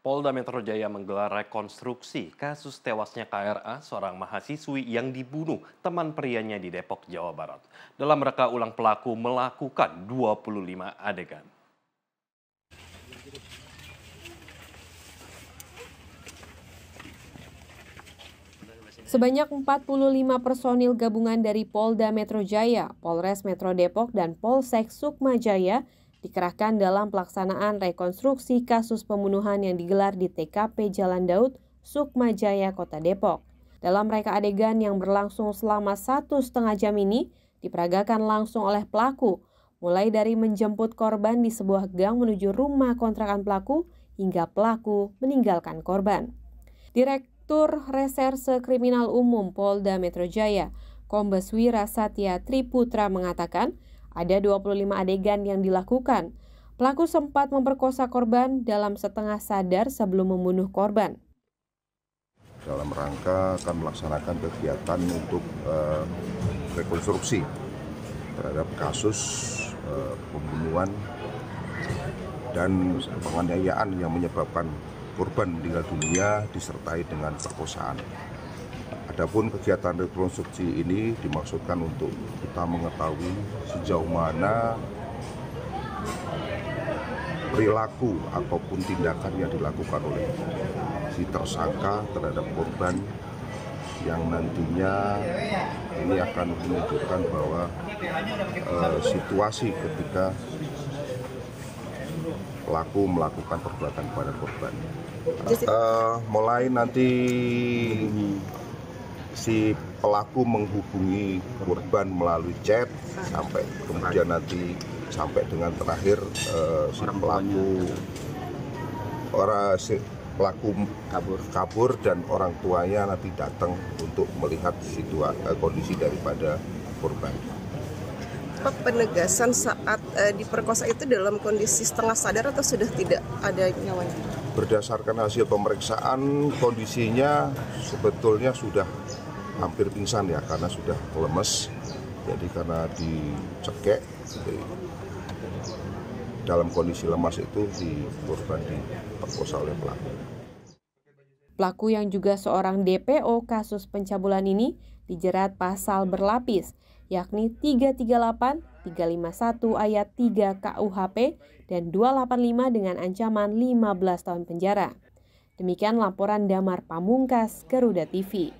Polda Metro Jaya menggelar rekonstruksi kasus tewasnya KRA, seorang mahasiswi yang dibunuh teman prianya di Depok, Jawa Barat. Dalam reka ulang pelaku melakukan 25 adegan. Sebanyak 45 personil gabungan dari Polda Metro Jaya, Polres Metro Depok, dan Polsek Sukma Jaya dikerahkan dalam pelaksanaan rekonstruksi kasus pembunuhan yang digelar di TKP Jalan Daud, Sukma Jaya, Kota Depok. Dalam reka adegan yang berlangsung selama satu setengah jam ini, diperagakan langsung oleh pelaku, mulai dari menjemput korban di sebuah gang menuju rumah kontrakan pelaku, hingga pelaku meninggalkan korban. Direk Direktur Reserse Kriminal Umum Polda Metro Jaya, Kombes Wira Satya Triputra mengatakan ada 25 adegan yang dilakukan. Pelaku sempat memperkosa korban dalam setengah sadar sebelum membunuh korban. Dalam rangka akan melaksanakan kegiatan untuk uh, rekonstruksi terhadap kasus uh, pembunuhan dan penganiayaan yang menyebabkan korban meninggal dunia disertai dengan perkosaan. Adapun kegiatan rekonstruksi ini dimaksudkan untuk kita mengetahui sejauh mana perilaku ataupun tindakan yang dilakukan oleh si tersangka terhadap korban yang nantinya ini akan menunjukkan bahwa uh, situasi ketika pelaku melakukan perbuatan kepada korban. Uh, mulai nanti si pelaku menghubungi korban melalui chat sampai kemudian nanti sampai dengan terakhir uh, si pelaku orang si pelaku kabur. kabur dan orang tuanya nanti datang untuk melihat situasi uh, kondisi daripada korban. Penegasan saat uh, diperkosa itu dalam kondisi setengah sadar atau sudah tidak ada nyawanya? Berdasarkan hasil pemeriksaan kondisinya sebetulnya sudah hampir pingsan ya karena sudah lemes. Jadi karena dicekek dalam kondisi lemas itu di korban diperkosa oleh pelaku. Pelaku yang juga seorang DPO kasus pencabulan ini dijerat pasal berlapis yakni 338, 351 ayat 3 KUHP, dan 285 dengan ancaman 15 tahun penjara. Demikian laporan Damar Pamungkas, Garuda TV.